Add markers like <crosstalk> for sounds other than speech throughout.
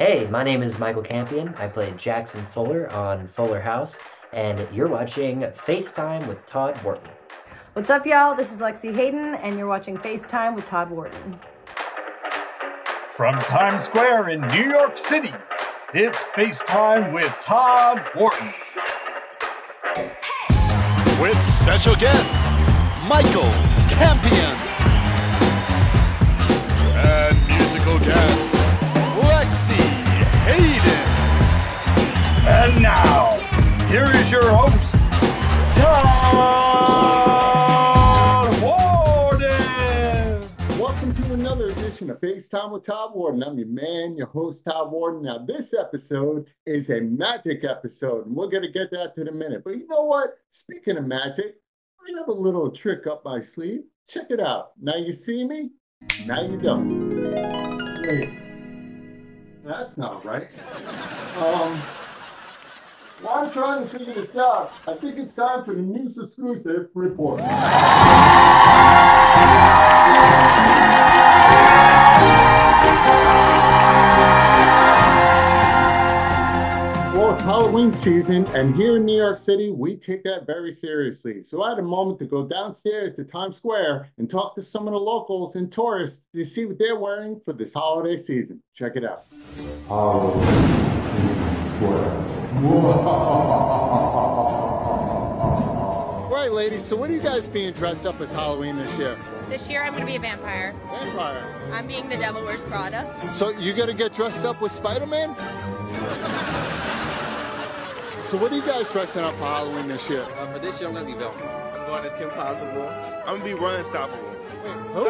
Hey, my name is Michael Campion. I played Jackson Fuller on Fuller House, and you're watching FaceTime with Todd Wharton. What's up, y'all? This is Lexie Hayden, and you're watching FaceTime with Todd Wharton. From Times Square in New York City, it's FaceTime with Todd Wharton. With special guest, Michael Campion. And now, here is your host, Todd Wharton. Welcome to another edition of FaceTime with Todd Wharton. I'm your man, your host, Todd Wharton. Now, this episode is a magic episode, and we're going to get that in a minute. But you know what? Speaking of magic, I have a little trick up my sleeve. Check it out. Now you see me, now you don't. Wait, that's not right. Um, I'm trying to figure this out, I think it's time for the news exclusive report. Well, it's Halloween season, and here in New York City, we take that very seriously. So I had a moment to go downstairs to Times Square and talk to some of the locals and tourists to see what they're wearing for this holiday season. Check it out. Oh. <laughs> Right, ladies. So, what are you guys being dressed up as Halloween this year? This year I'm going to be a vampire. Vampire. I'm being the Devil Wears Prada. So, you gonna get dressed up with Spider-Man? <laughs> So, what are you guys dressing up for Halloween this year? Uh, for this year, I'm gonna be Velcro. I'm going as Kim Possible. I'm gonna be Ron Stoppable. Who?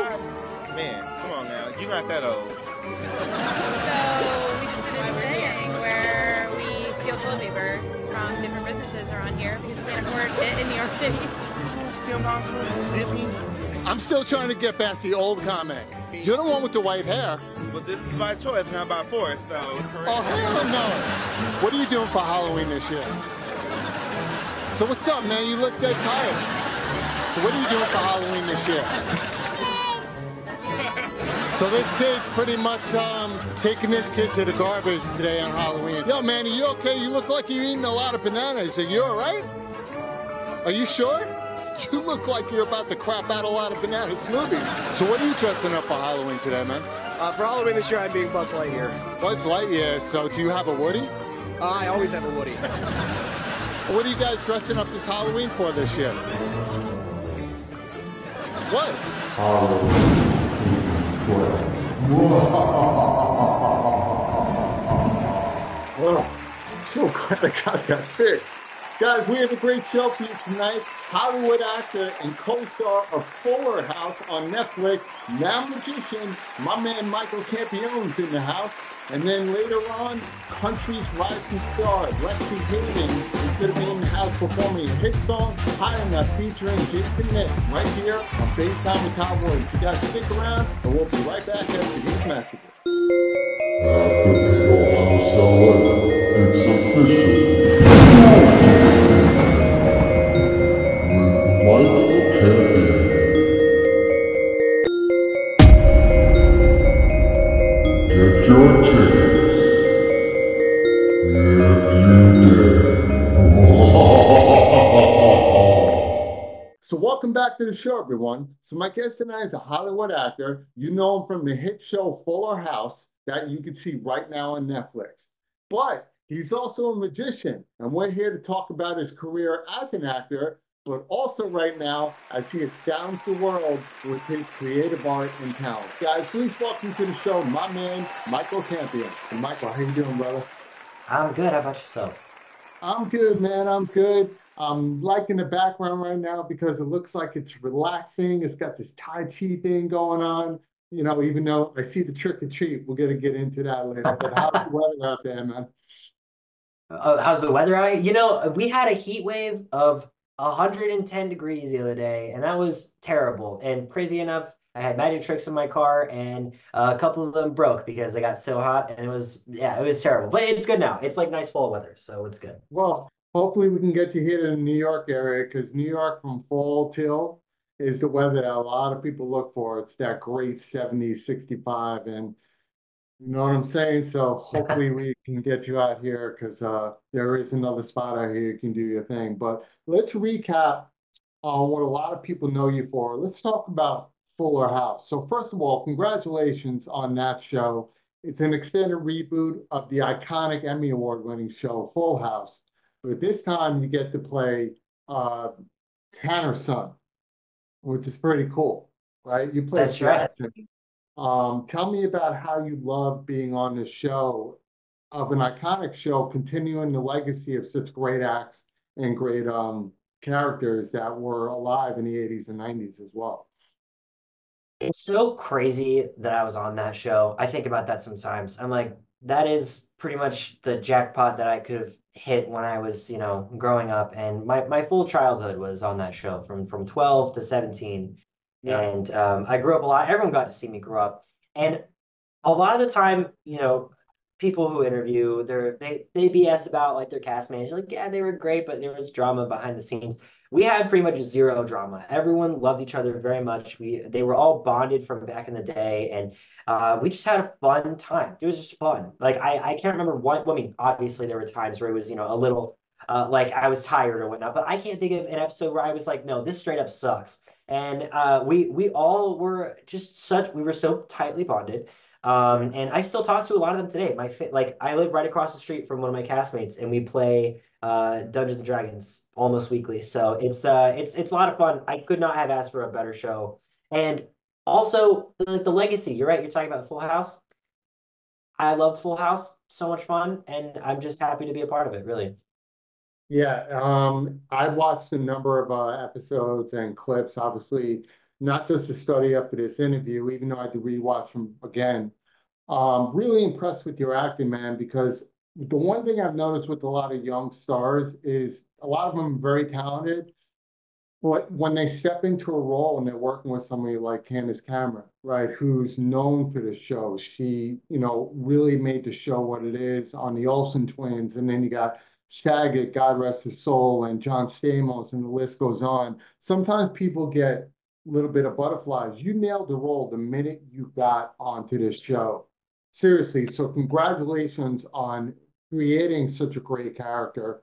Man, come on now. You're not that old. <laughs> So steal from different businesses around here because we can't afford it in New York City. Kim Possible, Disney. I'm still trying to get past the old comment. You're the one with the white hair. But this is by choice, not by force. So it's correct. Oh, hell no. What are you doing for Halloween this year? So, what's up, man? You look dead tired. So, what are you doing for Halloween this year? So this kid's pretty much um, taking this kid to the garbage today on Halloween. Yo, man, are you okay? You look like you're eating a lot of bananas. Are you all right? Are you sure? <laughs> You look like you're about to crap out a lot of banana smoothies. So what are you dressing up for Halloween today, man? Uh, for Halloween this year, I'm being Buzz Lightyear. Buzz Lightyear. So do you have a Woody? Uh, I always have a Woody. <laughs> What are you guys dressing up this Halloween for this year? What? Oh, <laughs> so glad I got that fixed. Guys, we have a great show for you tonight. Hollywood actor and co-star of Fuller House on Netflix, now magician, my man Michael Campion's in the house. And then later on, country's rising star, Lexie Hayden, is going to be in the house performing a hit song, High Enough, featuring Jason Nix, right here on FaceTime with Cowboys. So guys, stick around, and we'll be right back after these messages. So to the show, everyone. So my guest tonight is a Hollywood actor. You know him from the hit show Fuller House that you can see right now on Netflix. But he's also a magician, and we're here to talk about his career as an actor, but also right now as he astounds the world with his creative art and talent. Guys, please welcome to the show my man, Michael Campion. And Michael, how you doing, brother? I'm good. How about yourself? I'm good, man. I'm good. I'm liking the background right now because it looks like it's relaxing. It's got this Tai Chi thing going on. You know, even though I see the trick or treat, we're gonna get into that later. But how's the <laughs> weather out there, man? Uh, how's the weather? out? You know, we had a heat wave of 110 degrees the other day, and that was terrible. And crazy enough, I had magic tricks in my car, and uh, a couple of them broke because they got so hot, and it was yeah, it was terrible. But it's good now. It's like nice fall weather, so it's good. Well, hopefully we can get you here in the New York area because New York from fall till is the weather that a lot of people look for. It's that great 70, 65. And You know what I'm saying? So hopefully <laughs> we can get you out here because uh, there is another spot out here you can do your thing. But let's recap on what a lot of people know you for. Let's talk about Fuller House. So first of all, congratulations on that show. It's an extended reboot of the iconic Emmy Award-winning show Full House. But this time you get to play uh, Tanner's son, which is pretty cool, right? You play That's right. Jackson. Um, tell me about how you love being on this show of an iconic show, continuing the legacy of such great acts and great um, characters that were alive in the 80s and 90s as well. It's so crazy that I was on that show. I think about that sometimes. I'm like, that is pretty much the jackpot that I could have hit when I was, you know, growing up. And my, my full childhood was on that show from from 12 to 17. Yeah. And um, I grew up a lot. Everyone got to see me grow up. And a lot of the time, you know, people who interview, they're they they BS about like their castmates. Like, yeah, they were great, but there was drama behind the scenes. We had pretty much zero drama. Everyone loved each other very much. We they were all bonded from back in the day, and uh, we just had a fun time. It was just fun. Like I I can't remember what. Well, I mean, obviously there were times where it was you know a little uh, like I was tired or whatnot, but I can't think of an episode where I was like, no, this straight up sucks. And uh, we we all were just such we were so tightly bonded. Um, and I still talk to a lot of them today. My like I live right across the street from one of my castmates, and we play uh, Dungeons and Dragons almost weekly. So it's uh it's it's a lot of fun. I could not have asked for a better show. And also the, the legacy. You're right. You're talking about Full House. I loved Full House. So much fun, and I'm just happy to be a part of it. Really. Yeah, um, I watched a number of uh, episodes and clips, obviously, not just to study up for this interview, even though I had to rewatch them again. Um, really impressed with your acting, man, because the one thing I've noticed with a lot of young stars is a lot of them are very talented, but when they step into a role and they're working with somebody like Candace Cameron, right, who's known for the show, she, you know, really made the show what it is on the Olsen twins, and then you got Saget, God rest his soul, and John Stamos, and the list goes on. Sometimes people get little bit of butterflies. You nailed the role the minute you got onto this show. Seriously, so congratulations on creating such a great character.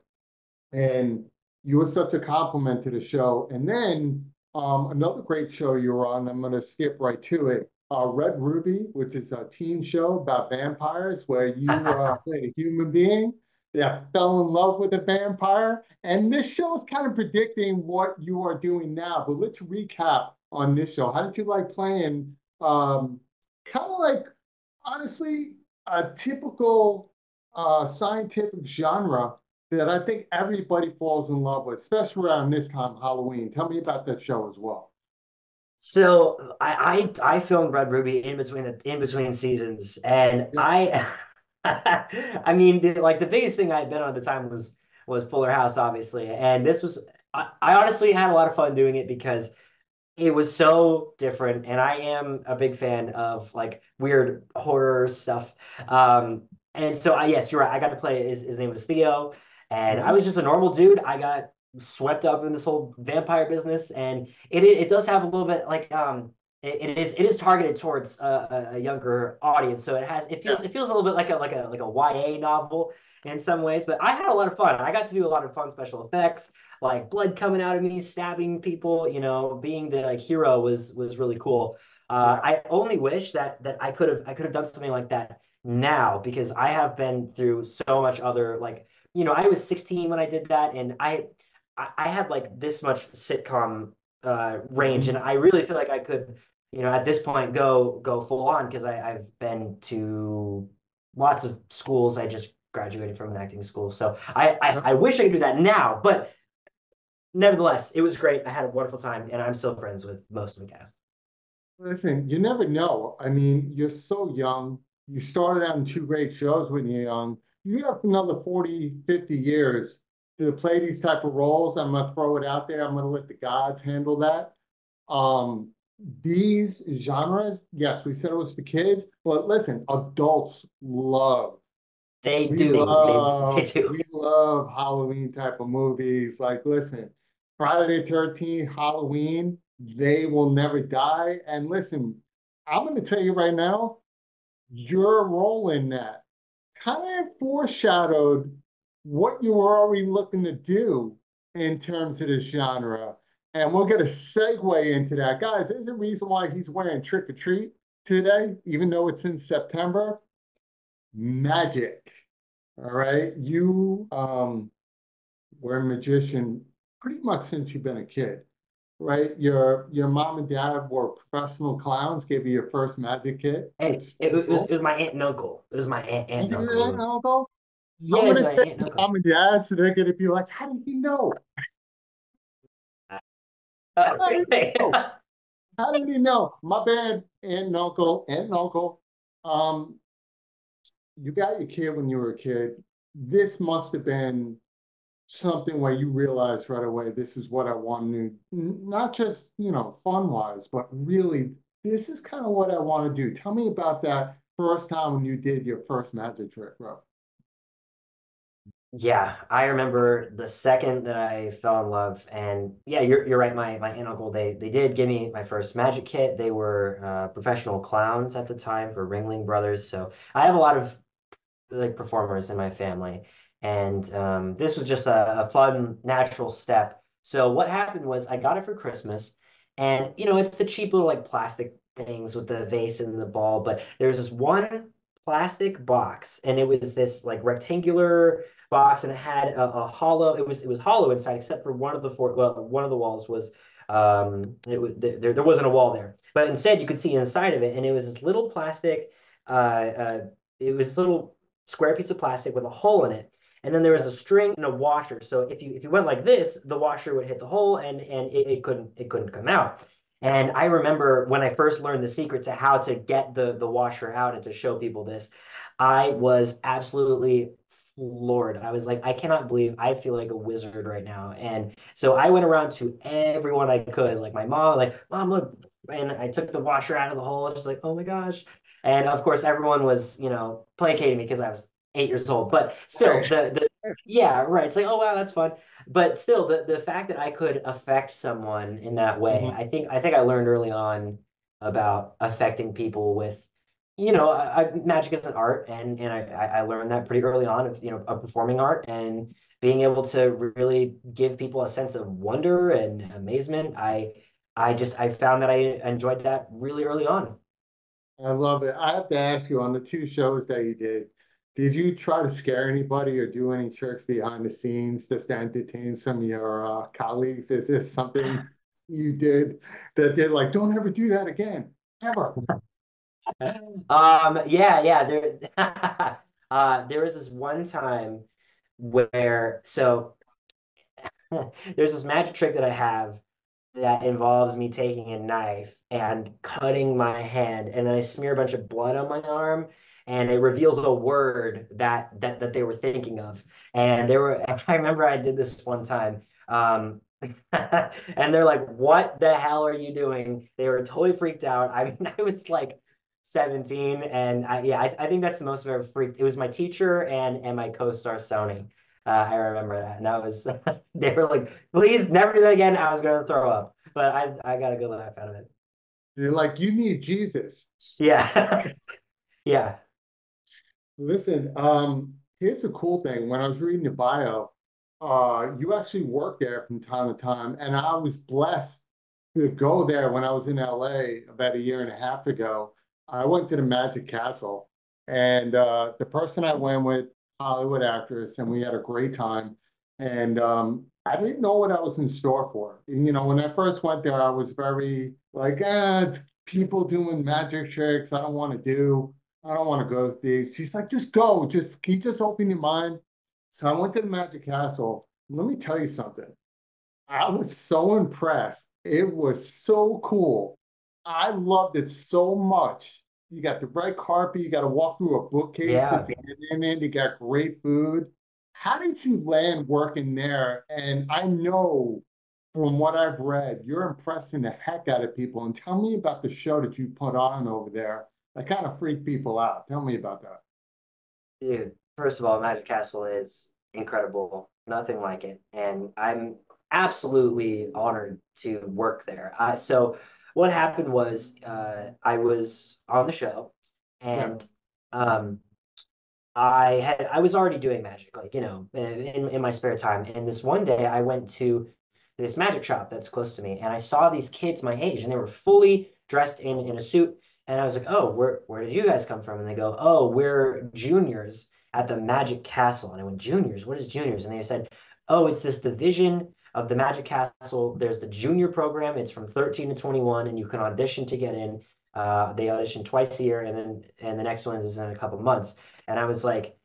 And you were such a compliment to the show. And then um, another great show you were on, I'm going to skip right to it. Uh, Red Ruby, which is a teen show about vampires where you uh, <laughs> played a human being that fell in love with a vampire. And this show is kind of predicting what you are doing now. But let's recap on this show. How did you like playing um, kind of like, honestly, a typical uh, scientific genre that I think everybody falls in love with, especially around this time, Halloween. Tell me about that show as well. So I I, I filmed Red Ruby in between the in between seasons, and Yeah. I <laughs> I mean the, like the biggest thing I'd been on at the time was was Fuller House, obviously, and this was I, I honestly had a lot of fun doing it because it was so different, and I am a big fan of like weird horror stuff. Um, and so I yes, you're right. I got to play his his name was Theo, and I Mhm. was just a normal dude. I got swept up in this whole vampire business, and it it, does have a little bit like um it, it is it is targeted towards a, a a younger audience, so it has it feels Yeah. it feels a little bit like a like a like a YA novel in some ways. But I had a lot of fun. I got to do a lot of fun special effects, like blood coming out of me, stabbing people. You know, being the like hero was was really cool. Uh, I only wish that that I could have I could have done something like that now because I have been through so much other like you know I was 16 when I did that and I I, had like this much sitcom uh range Mhm. and I really feel like I could you know at this point go go full on because I I've been to lots of schools I just graduated from an acting school so I I, I wish I could do that now but nevertheless it was great I had a wonderful time and I'm still friends with most of the cast Listen, you never know. I mean, you're so young. You started out in two great shows when you're young. You have another 40, 50 years to play these type of roles. I'm gonna throw it out there. I'm gonna let the gods handle that. Um, these genres, yes, we said it was for kids, but listen, adults love. they We do they, love, they do we love Halloween type of movies. Like, listen, Friday the 13th, Halloween, they will never die. And listen, I'm going to tell you right now, your role in that kind of foreshadowed what you were already looking to do in terms of this genre. And we'll get a segue into that. Guys, there's a reason why he's wearing trick or treat today, even though it's in September. Magic. All right. You um, were a magician pretty much since you've been a kid, right? Your your mom and dad were professional clowns, gave you your first magic kit. Hey, it, was, it was it was my aunt and uncle. It was my aunt, and Your uncle. aunt and uncle? Yeah, I'm gonna say and mom and dad, so they're gonna be like, how did you <laughs> know? How did you know? How did you know? My bad, aunt and uncle, aunt and uncle. Um, you got your kid when you were a kid. This must have been something where you realize right away, this is what I want to do. Not just, you know, fun wise, but really, this is kind of what I want to do. Tell me about that first time when you did your first magic trick, bro. Yeah, I remember the second that I fell in love, and yeah, you're you're right. My my aunt uncle they they did give me my first magic kit. They were uh, professional clowns at the time for Ringling Brothers, so I have a lot of like performers in my family, and um, this was just a, a fun natural step. So what happened was I got it for Christmas, and you know it's the cheap little like plastic things with the vase and the ball, but there's this one plastic box, and it was this like rectangular box and it had a, a hollow it was it was hollow inside except for one of the four well one of the walls was um it was there, there wasn't a wall there. But instead you could see inside of it and it was this little plastic uh, uh it was this little square piece of plastic with a hole in it and then there was a string and a washer so if you if you went like this the washer would hit the hole and and it, it couldn't it couldn't come out and I remember when I first learned the secret to how to get the the washer out and to show people this I was absolutely floored. I was like, I cannot believe I feel like a wizard right now. And so I went around to everyone I could, like my mom, like, Mom, look. And I took the washer out of the hole, just like, oh my gosh. And of course, everyone was, you know, placating me because I was eight years old. But still, the, the <laughs> yeah, right. It's like, oh wow, that's fun. But still, the the fact that I could affect someone in that way, Mhm. I think I think I learned early on about affecting people with you know, I, I, magic is an art, and and I, I learned that pretty early on of you know of performing art and being able to really give people a sense of wonder and amazement. I I just I found that I enjoyed that really early on. I love it. I have to ask you on the two shows that you did, did you try to scare anybody or do any tricks behind the scenes just to entertain some of your uh, colleagues? Is this something you did that they're like, don't ever do that again, ever? <laughs> Um, yeah, yeah, there <laughs> uh there was this one time where so <laughs> there's this magic trick that I have that involves me taking a knife and cutting my hand and then I smear a bunch of blood on my arm and it reveals a word that that that they were thinking of. And they were <laughs> I remember I did this one time. Um <laughs> and they're like, "What the hell are you doing?" They were totally freaked out. I mean, <laughs> I was like 17 and I yeah, I, I think that's the most I've ever freaked. It was my teacher and and my co-star Soni. Uh, I remember that. And that was they were like, please never do that again. I was gonna throw up. But I I got a good laugh out of it. They're like, you need Jesus. Yeah. yeah. Listen, um, here's a cool thing. When I was reading the bio, uh, you actually work there from time to time, and I was blessed to go there when I was in LA about a year and a half ago. I went to the Magic Castle, and uh, the person I went with, Hollywood actress, and we had a great time. And um, I didn't know what I was in store for. You know, when I first went there, I was very like, ah, it's people doing magic tricks. I don't want to do. I don't want to go there. She's like, just go. Just keep just open your mind? So I went to the Magic Castle. Let me tell you something. I was so impressed. It was so cool. I loved it so much. You got the red carpet. You got to walk through a bookcase Yeah. to get in it. You got great food. How did you land working there? And I know from what I've read, you're impressing the heck out of people. And tell me about the show that you put on over there. That kind of freaked people out. Tell me about that. Dude, first of all, Magic Castle is incredible. Nothing like it. And I'm absolutely honored to work there. Uh, so what happened was uh, I was on the show and um, I had I was already doing magic, like you know, in in my spare time. And this one day, I went to this magic shop that's close to me, and I saw these kids my age, and they were fully dressed in in a suit. And I was like, "Oh, where where did you guys come from?" And they go, "Oh, we're juniors at the Magic Castle." And I went, "Juniors? What is juniors?" And they said, "Oh, it's this division of the Magic Castle. There's the junior program. It's from 13 to 21, and you can audition to get in. Uh, they audition twice a year, and then and the next one is in a couple months." And I was like,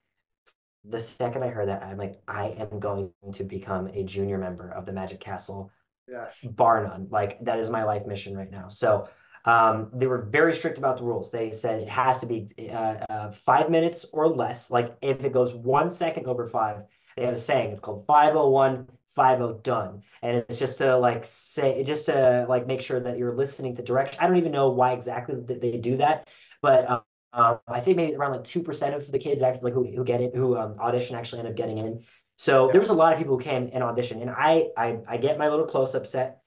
the second I heard that, I'm like, I am going to become a junior member of the Magic Castle. Yes. Bar none. Like that is my life mission right now. So um, they were very strict about the rules. They said it has to be uh, uh, five minutes or less. Like if it goes one second over five, they have a saying. It's called 501 50 done. And it's just to like say, just to like make sure that you're listening to direction. I don't even know why exactly they do that, but um, um, I think maybe around like two percent of the kids actually like who, who get it, who um, audition actually end up getting in. So there was a lot of people who came and audition, and I I I get my little close up set.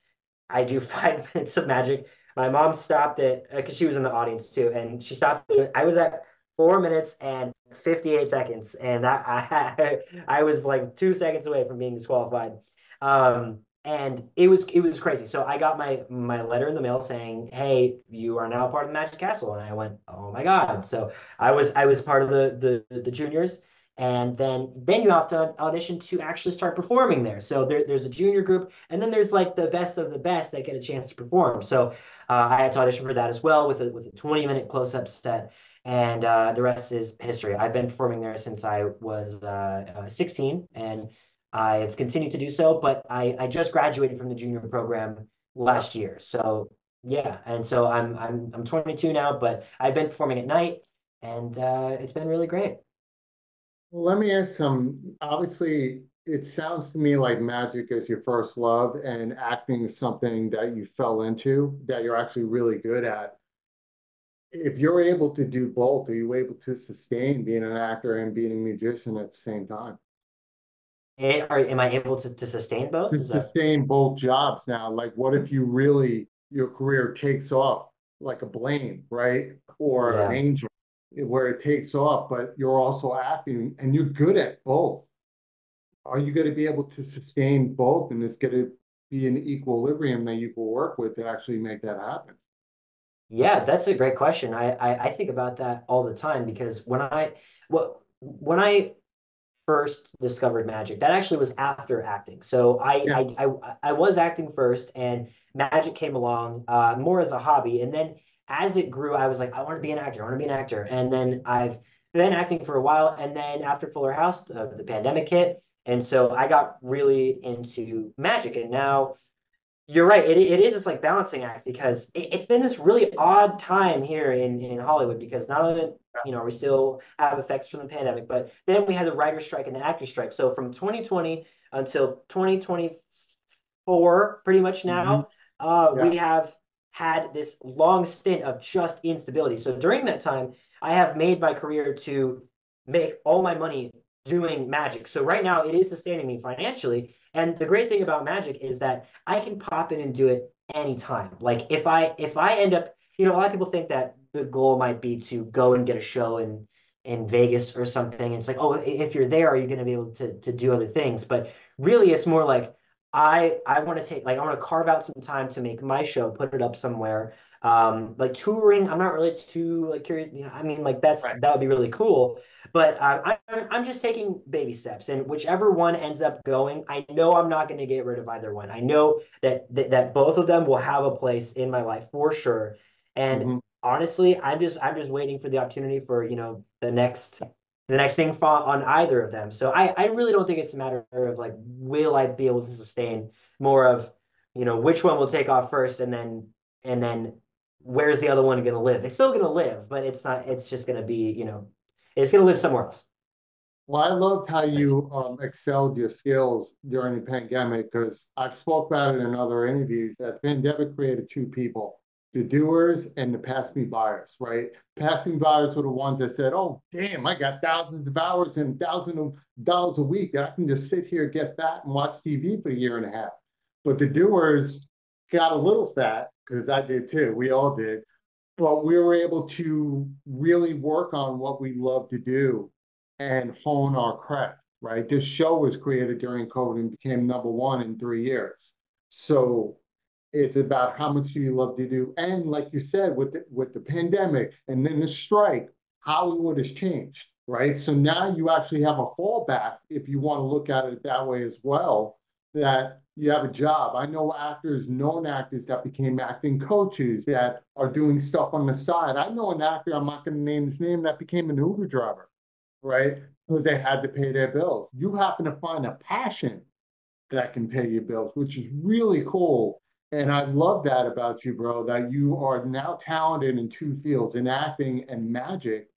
I do <laughs> five minutes of magic. My mom stopped it because uh, she was in the audience too, and she stopped it. I was at four minutes and 58 seconds, and that I <laughs> I was like two seconds away from being disqualified. Um, and it was it was crazy. So I got my my letter in the mail saying, "Hey, you are now part of the Magic Castle," and I went, "Oh my god!" So I was I was part of the the the juniors, and then then you have to audition to actually start performing there. So there, there's a junior group, and then there's like the best of the best that get a chance to perform. So uh, I had to audition for that as well with a with a 20 minute close up set. And uh, the rest is history. I've been performing there since I was uh, uh 16, and I've continued to do so, but I, I just graduated from the junior program last year. So yeah, and so I'm I'm I'm 22 now, but I've been performing at night, and uh, it's been really great. Well, let me ask some. Obviously, it sounds to me like magic is your first love, and acting is something that you fell into that you're actually really good at. If you're able to do both, are you able to sustain being an actor and being a musician at the same time? Are, am I able to, to sustain both? to Is that- sustain both jobs now. Like, what if you really, your career takes off like a Blaine, right? Or an Angel, where it takes off, but you're also acting and you're good at both. Are you gonna be able to sustain both and it's gonna be an equilibrium that you can work with to actually make that happen? Yeah, that's a great question. I, I I think about that all the time because when I well when I first discovered magic, that actually was after acting. So I Yeah. I, I I was acting first, and magic came along uh, more as a hobby, and then as it grew, I was like, I want to be an actor. I want to be an actor, and then I've been acting for a while, and then after Fuller House, uh, the pandemic hit, and so I got really into magic, and now you're right. It, it is. It's like balancing act because it, it's been this really odd time here in, in Hollywood because not only, you know, we still have effects from the pandemic, but then we had the writer's strike and the actor strike. So from 2020 until 2024, pretty much now, uh, Yeah. we have had this long stint of just instability. So during that time, I have made my career to make all my money doing magic. So right now it is sustaining me financially. And the great thing about magic is that I can pop in and do it anytime. Like if I if I end up, you know, a lot of people think that the goal might be to go and get a show in in Vegas or something. It's like, oh, if you're there, are you going to be able to to do other things? But really, it's more like I I want to take like I want to carve out some time to make my show, put it up somewhere. Um, like touring, I'm not really too like curious. You know, I mean, like that's Right. that would be really cool. But uh, I, I'm I'm just taking baby steps, and whichever one ends up going, I know I'm not going to get rid of either one. I know that, that that both of them will have a place in my life for sure. And Mhm. honestly, I'm just I'm just waiting for the opportunity for you know the next the next thing on either of them. So I I really don't think it's a matter of like will I be able to sustain more of you know which one will take off first, and then and then where's the other one going to live? It's still going to live, but it's not. It's just going to be you know it's going to live somewhere else. Well, I loved how you um, excelled your skills during the pandemic because I've spoke about it in other interviews that pandemic created two people, the doers and the pass me buyers, right? Passing buyers were the ones that said, oh, damn, I got thousands of hours and thousands of dollars a week. That I can just sit here, get fat and watch TV for a year and a half. But the doers got a little fat because I did too. We all did. but we were able to really work on what we love to do and hone our craft, right? This show was created during COVID and became number one in three years. So it's about how much you love to do. And like you said, with the, with the pandemic and then the strike, Hollywood has changed, right? So now you actually have a fallback if you want to look at it that way as well, that you have a job. I know actors, known actors that became acting coaches that are doing stuff on the side. I know an actor, I'm not going to name his name, that became an Uber driver, right? Because they had to pay their bills. You happen to find a passion that can pay your bills, which is really cool. And I love that about you, bro, that you are now talented in two fields, in acting and magic.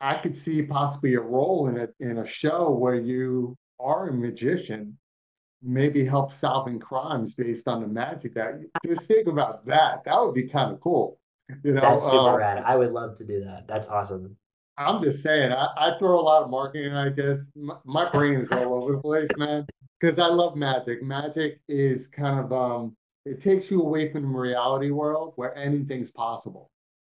I could see possibly a role in a in a show where you are a magician, maybe help solving crimes based on the magic that just think about that. That would be kind of cool. You know, that's super um, rad. I would love to do that. That's awesome. I'm just saying, I, I throw a lot of marketing ideas. My, my brain is all over the place, man because I love magic. Magic is kind of um, it takes you away from the reality world where anything's possible,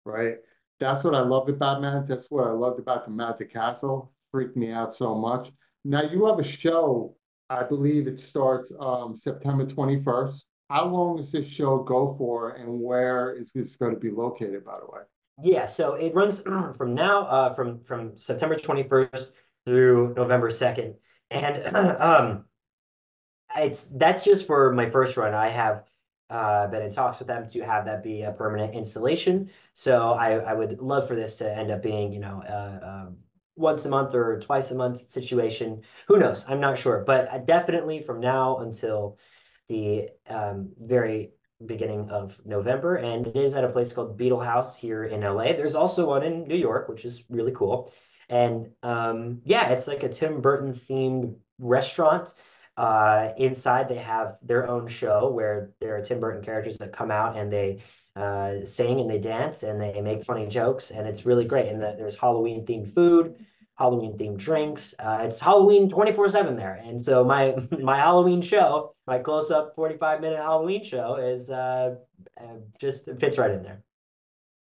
right? That's what I loved about magic. That's what I loved about the Magic Castle. Freaked me out so much. Now you have a show. I believe it starts um, September 21st. How long does this show go for, and where is this going to be located? By the way. Yeah, so it runs <clears throat> from now, uh, from from September 21st through November 2nd, and <clears throat> um, it's that's just for my first run. I have uh, been in talks with them to have that be a permanent installation. So I, I would love for this to end up being, you know, uh, uh, once a month or twice a month situation. Who knows? I'm not sure, but definitely from now until the um, very beginning of November, and it is at a place called Beetle House here in LA. There's also one in New York, which is really cool. And um, yeah, it's like a Tim Burton themed restaurant uh, inside, they have their own show where there are Tim Burton characters that come out and they uh, sing and they dance and they make funny jokes, and it's really great. And the, there's Halloween themed food, Halloween themed drinks. Uh, it's Halloween 24 seven there, and so my <laughs> my Halloween show, my close up 45 minute Halloween show, is uh, uh, just fits right in there.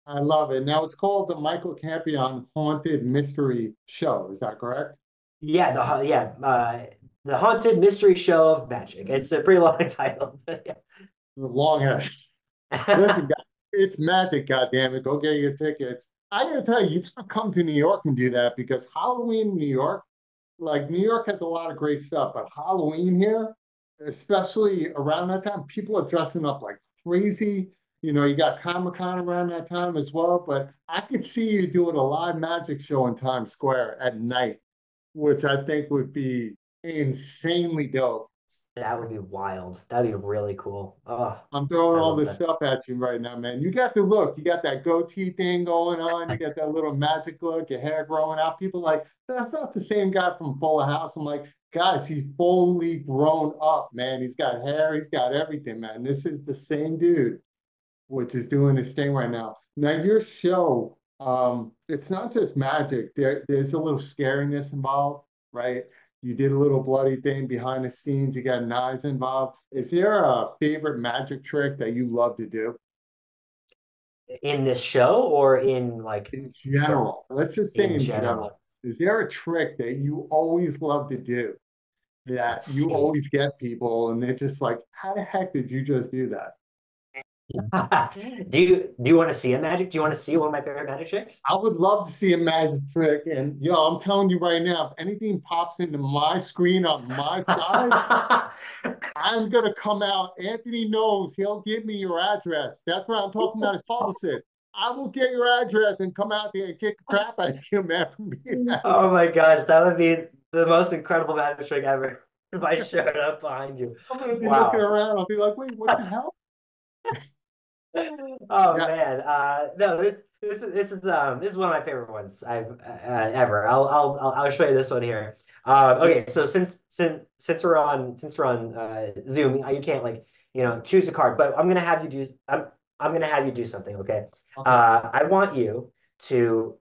I love it. Now it's called the Michael Campion Haunted Mystery Show. Is that correct? Yeah, the yeah. Uh, the Haunted Mystery Show of Magic. It's a pretty long <laughs> title. yeah. Long as. Listen, it's magic, goddamn it. Go get your tickets. I gotta tell you, you gotta come to New York and do that because Halloween New York, like New York has a lot of great stuff, but Halloween here, especially around that time, people are dressing up like crazy. You know, you got Comic Con around that time as well. But I could see you doing a live magic show in Times Square at night, which I think would be insanely dope. That would be wild. That'd be really cool. Oh, I'm throwing all this that. stuff at you right now, man. You got the look. You got that goatee thing going on. You <laughs> got that little magic look. Your hair growing out. People like that's not the same guy from Fuller House. I'm like, guys, he's fully grown up, man. He's got hair. He's got everything, man. This is the same dude, which is doing this thing right now. Now your show, um, it's not just magic. There, there's a little scariness involved, right? You did a little bloody thing behind the scenes, you got knives involved. Is there a favorite magic trick that you love to do? In this show or in like in general? Let's just say in, in general. general. Is there a trick that you always love to do that you always get people and they're just like, how the heck did you just do that? Do you do you want to see a magic? Do you want to see one of my favorite magic tricks? I would love to see a magic trick. And yo, I'm telling you right now, if anything pops into my screen on my side, <laughs> I'm gonna come out. Anthony knows he'll give me your address. That's what I'm talking about as publicist. I will get your address and come out there and kick the crap out of you, man. <laughs> oh my gosh, that would be the most incredible magic trick ever. If I showed up behind you. I'm gonna be wow. looking around. I'll be like, wait, what the hell? <laughs> <laughs> oh man, uh, no, this this is this is um this is one of my favorite ones I've uh, ever. I'll, I'll I'll show you this one here. Uh, okay, so since since since we're on since we're on uh, Zoom, you can't like you know choose a card, but I'm gonna have you do I'm I'm gonna have you do something. Okay, okay. Uh, I want you to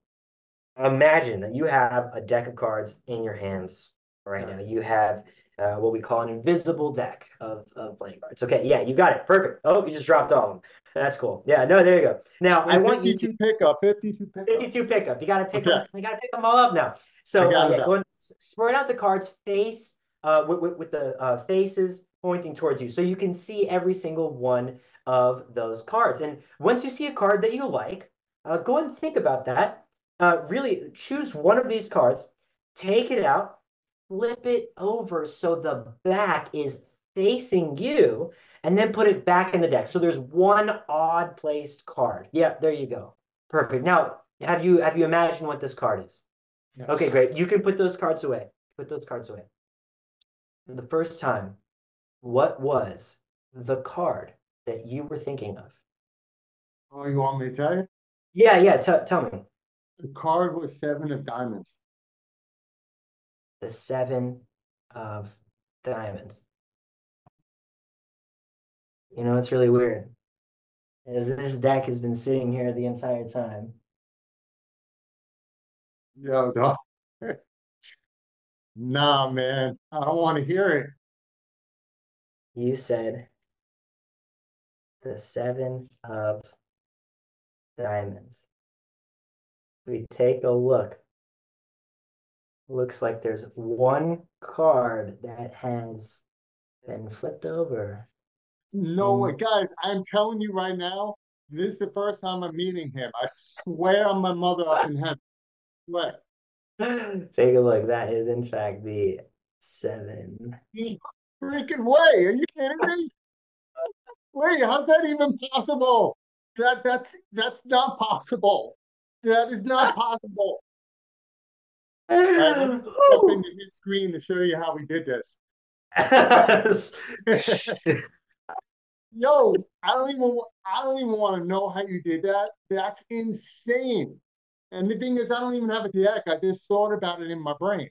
imagine that you have a deck of cards in your hands right now. You have uh, what we call an invisible deck of, of playing cards. Okay, yeah, you got it. Perfect. Oh, you just dropped all of them. That's cool. Yeah, no, there you go. Now I want you to pick up 52 pickup. 52 pickup. You got to pick Okay. them. You got to pick them all up now. So uh, yeah, go and spread out the cards face uh, with, with, with the uh, faces pointing towards you, so you can see every single one of those cards. And once you see a card that you like, uh, go and think about that. Uh, really choose one of these cards, take it out, flip it over so the back is facing you, and then put it back in the deck. So there's one odd placed card. Yeah, there you go. Perfect. Now, have you have you imagined what this card is? Yes. Okay, great. You can put those cards away. Put those cards away. The first time, what was the card that you were thinking of? Oh, you want me to tell you? Yeah, yeah. T- tell me. The card was seven of diamonds. The seven of diamonds. You know, it's really weird. Is this deck has been sitting here the entire time. Yo, dog. <laughs> Nah, man. I don't want to hear it. You said the seven of diamonds. We take a look. Looks like there's one card that has been flipped over. No way, guys. I'm telling you right now, this is the first time I'm meeting him. I swear on my mother up in heaven. Swear. <laughs> Take a look. That is, in fact, the seven. Freaking way. Are you kidding me? Wait, how's that even possible? That that's that's not possible. That is not possible. All right, let me <laughs> into his screen to show you how we did this. <laughs> Yo, I don't even I don't even want to know how you did that. That's insane. And the thing is, I don't even have a deck. I just thought about it in my brain,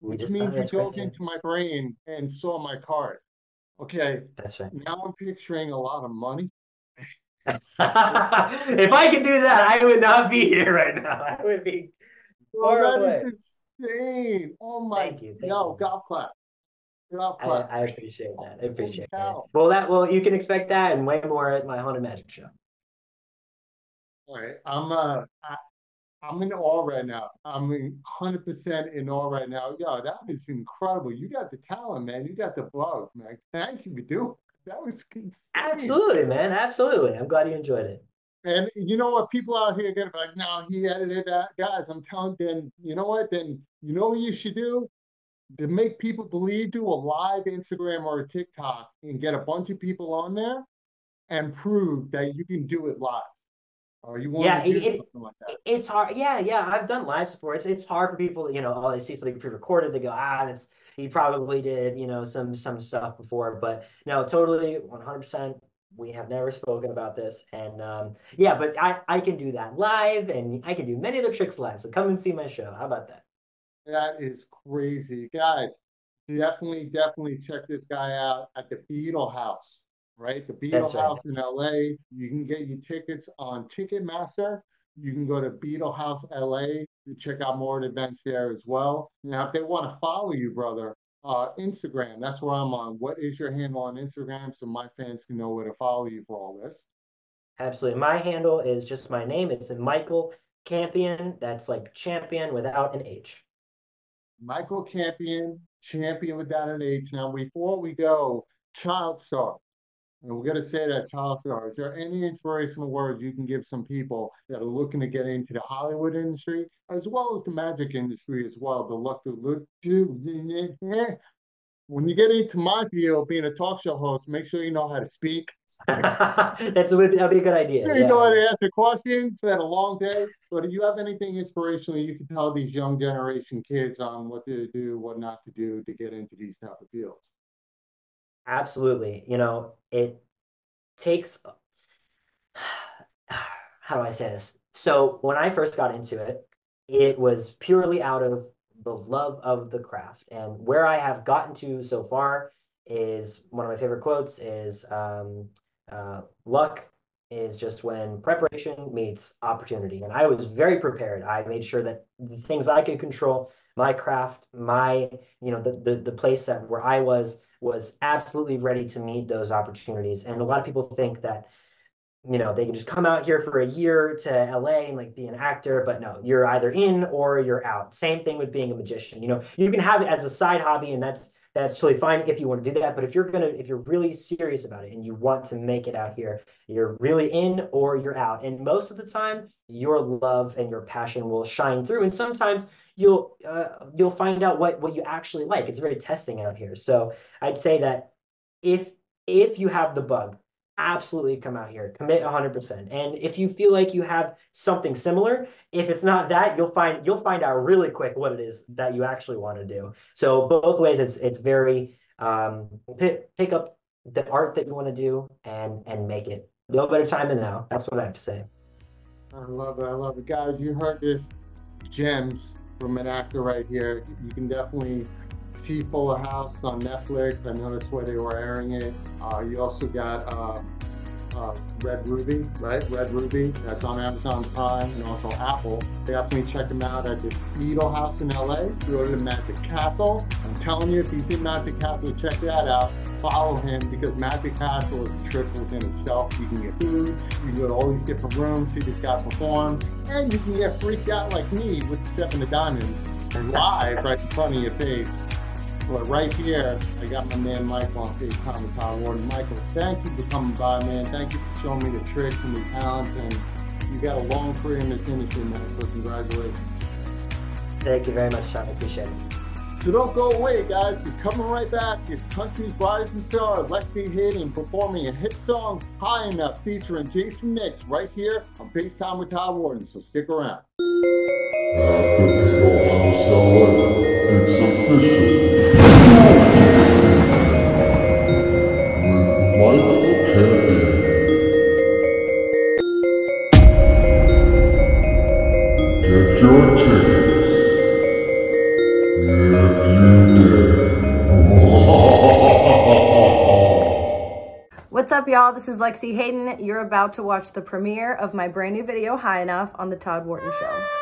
which means you dove into my brain and saw my card. Okay, That's right. now I'm picturing a lot of money. <laughs> if I could do that, I would not be here right now. I would be. Well, Far that is away. insane. Oh my, Thank you. Thank yo, you. golf clap. Golf I, clap. I appreciate that. I appreciate that. Well, that well, you can expect that and way more at my haunted magic show. All right, I'm uh, I, I'm in awe right now. I'm in 100% in awe right now. Yo, that is incredible. You got the talent, man. You got the bug, man. Thank you for doing. That was insane. Absolutely, man. Absolutely. I'm glad you enjoyed it. And you know what? People out here gonna be like, no, he edited that. Guys, I'm telling then you know what? Then you know what you should do? To make people believe, do a live Instagram or a TikTok and get a bunch of people on there and prove that you can do it live. Or you want Yeah, to do it- something like that. It's hard. Yeah, yeah. I've done lives before. It's it's hard for people, you know, oh, they see something pre-recorded, they go, ah, that's he probably did, you know, some some stuff before. But no, totally 100%. We have never spoken about this. And um, yeah, but I, I can do that live and I can do many other tricks live. So come and see my show. How about that? That is crazy. Guys, definitely, definitely check this guy out at the Beetle House, right? The Beetle That's right. House in LA. You can get your tickets on Ticketmaster. You can go to Beetle House LA to check out more events there as well. Now, if they want to follow you, brother, uh, Instagram, that's where I'm on. What is your handle on Instagram so my fans can know where to follow you for all this? Absolutely. My handle is just my name. It's Michael Campion. That's like champion without an H. Michael Campion, champion without an H. Now, before we go, Child Star. And we're going to say that, Child Star. Is there any inspirational words you can give some people that are looking to get into the Hollywood industry, as well as the magic industry as well? The luck to look to. When you get into my field, being a talk show host, make sure you know how to speak. <laughs> That's a, that'd be a good idea. You know how Yeah. to ask a question. It's been a long day. But if you have anything inspirational, you can tell these young generation kids on what to do, what not to do to get into these type of fields. Absolutely. You know, it takes, <sighs> how do I say this? So when I first got into it, it was purely out of the love of the craft. And where I have gotten to so far is one of my favorite quotes is um, uh, luck is just when preparation meets opportunity. And I was very prepared. I made sure that the things I could control, my craft, my, you know, the the, the place that where I was was absolutely ready to meet those opportunities. And a lot of people think that, you know, they can just come out here for a year to LA and like be an actor, but no, you're either in or you're out. Same thing with being a magician. You know, you can have it as a side hobby and that's that's totally fine if you want to do that. But if you're gonna, if you're really serious about it and you want to make it out here, you're really in or you're out. And most of the time, your love and your passion will shine through. And sometimes you'll uh, you'll find out what what you actually like. It's very testing out here. So I'd say that if if you have the bug, absolutely come out here commit 100% and if you feel like you have something similar if it's not that you'll find you'll find out really quick what it is that you actually want to do so both ways it's it's very um pick, pick up the art that you want to do and and make it no better time than now that's what i have to say I love it. I love it. Guys, you heard this gems from an actor right here. You can definitely see Fuller House on Netflix. I know that's where they were airing it. Uh, you also got um, uh, Red Ruby, right? Red Ruby. That's on Amazon Prime and also Apple. Definitely check him out at the Beetle House in LA. Go to Magic Castle. I'm telling you, if he's in Magic Castle, check that out. Follow him because Magic Castle is a trip within itself. You can get food, you can go to all these different rooms, see this guy perform, and you can get freaked out like me with the Seven of Diamonds live right in front of your face. But right here, I got my man Michael on FaceTime with Todd Wharton. Michael, thank you for coming by, man. Thank you for showing me the tricks and the talents. And you got a long career in this industry, man. So congratulations. thank you very much sean i appreciate it So don't go away, guys. He's coming right back. It's country's rising star, Lexie Hayden, performing a hit song, High Enough, featuring Jason Nix, right here on FaceTime with Todd Wharton. So stick around. What's up, y'all? This is Lexie Hayden. You're about to watch the premiere of my brand new video, High Enough, on The Todd Wharton Show.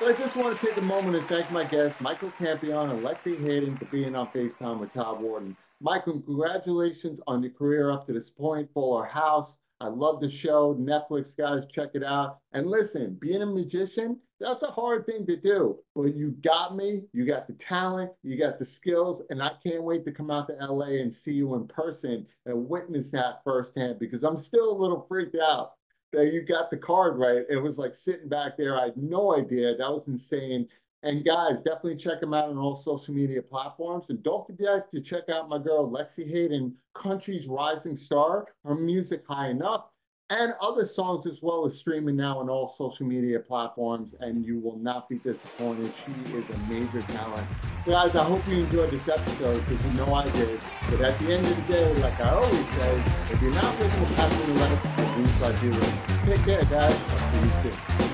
Just want to take a moment and thank my guests, Michael Campion and Lexie Hayden, for being on FaceTime with Todd Wharton. Michael, congratulations on your career up to this point. Fuller House. I love the show. Netflix, guys, check it out. And listen, being a magician, that's a hard thing to do. But you got me. You got the talent. You got the skills. And I can't wait to come out to LA and see you in person and witness that firsthand because I'm still a little freaked out that you got the card right. It was like sitting back there. I had no idea. That was insane. And guys, definitely check them out on all social media platforms. And don't forget to check out my girl Lexie Hayden, country's rising star. Her music high enough and other songs as well as streaming now on all social media platforms. And you will not be disappointed. She is a major talent. Guys, I hope you enjoyed this episode because you know I did. But at the end of the day, like I always say, if you're not living the passion of life, at least I do it. Take care, guys. I'll see you soon.